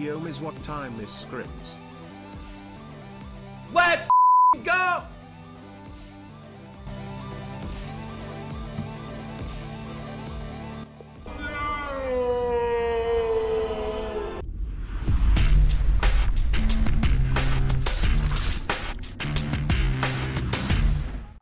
Is what time is scripts. Let's go!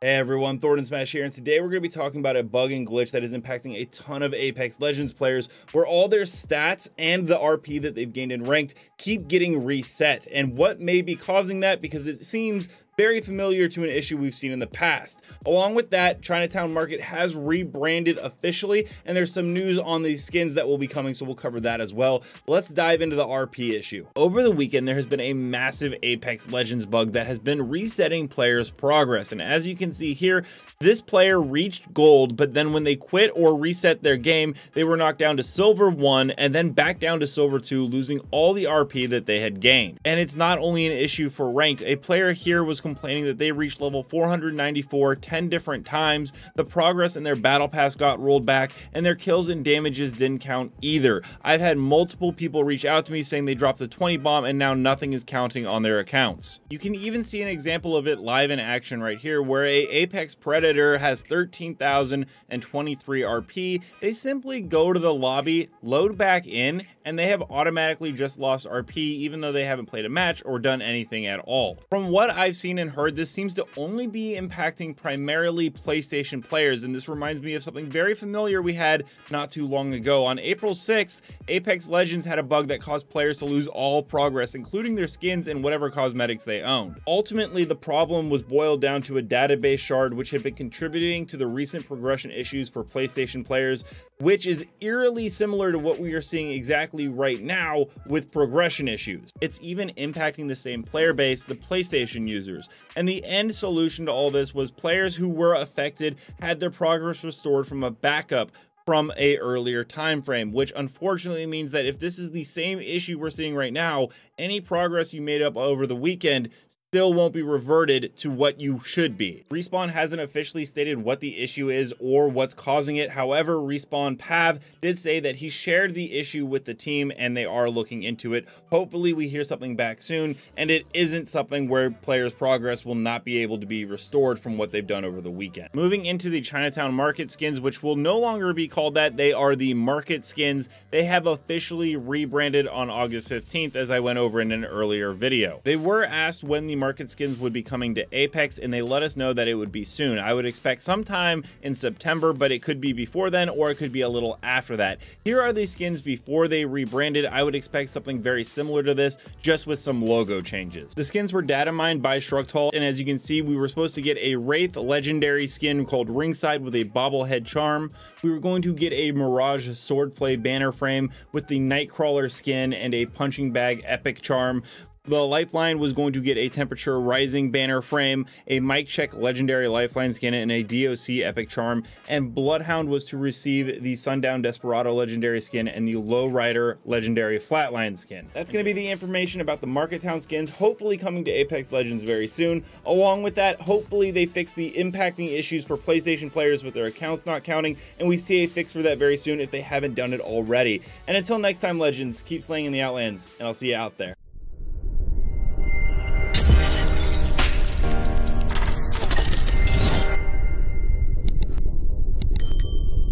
Hey everyone, Thordan Smash here, and today we're going to be talking about a bug and glitch that is impacting a ton of Apex Legends players where all their stats and the RP that they've gained in ranked keep getting reset. And what may be causing that because it seems very familiar to an issue we've seen in the past. Along with that, Chinatown Market has rebranded officially, and there's some news on these skins that will be coming, so we'll cover that as well. Let's dive into the RP issue. Over the weekend, there has been a massive Apex Legends bug that has been resetting players' progress, and as you can see here, this player reached gold, but then when they quit or reset their game, they were knocked down to silver 1 and then back down to silver 2, losing all the RP that they had gained. And it's not only an issue for ranked, a player here was complaining that they reached level 494 10 different times, the progress in their battle pass got rolled back, and their kills and damages didn't count either. I've had multiple people reach out to me saying they dropped the 20 bomb and now nothing is counting on their accounts. You can even see an example of it live in action right here where a Apex Predator has 13,023 RP. They simply go to the lobby, load back in, and they have automatically just lost RP even though they haven't played a match or done anything at all. From what I've seen and heard, this seems to only be impacting primarily PlayStation players, and this reminds me of something very familiar we had not too long ago. On April 6th, Apex Legends had a bug that caused players to lose all progress, including their skins and whatever cosmetics they owned. Ultimately, the problem was boiled down to a database shard which had been contributing to the recent progression issues for PlayStation players, which is eerily similar to what we are seeing exactly exactly right now with progression issues. It's even impacting the same player base, the PlayStation users. And the end solution to all this was players who were affected had their progress restored from a backup from a earlier time frame which unfortunately means that if this is the same issue we're seeing right now any progress you made up over the weekend still won't be reverted to what you should be. Respawn hasn't officially stated what the issue is or what's causing it. However, Respawn Pav did say that he shared the issue with the team and they are looking into it. Hopefully we hear something back soon and it isn't something where players progress will not be able to be restored from what they've done over the weekend. Moving into the Chinatown Market skins, which will no longer be called that. They are the Market skins. They have officially rebranded on August 15th as I went over in an earlier video. They were asked when the market skins would be coming to Apex, and they let us know that it would be soon. I would expect sometime in September, but it could be before then, or it could be a little after that. Here are the skins before they rebranded. I would expect something very similar to this, just with some logo changes. The skins were data mined by Shrugtal, and as you can see, we were supposed to get a Wraith legendary skin called Ringside with a bobblehead charm. We were going to get a Mirage swordplay banner frame with the Nightcrawler skin and a punching bag epic charm. The Lifeline was going to get a Temperature Rising banner frame, a mic Check Legendary Lifeline skin, and a DOC Epic Charm, and Bloodhound was to receive the Sundown Desperado Legendary skin and the Lowrider Legendary Flatline skin. That's going to be the information about the Market Town skins, hopefully coming to Apex Legends very soon. Along with that, hopefully they fix the impacting issues for PlayStation players with their accounts not counting, and we see a fix for that very soon if they haven't done it already. And until next time, Legends, keep slaying in the Outlands, and I'll see you out there.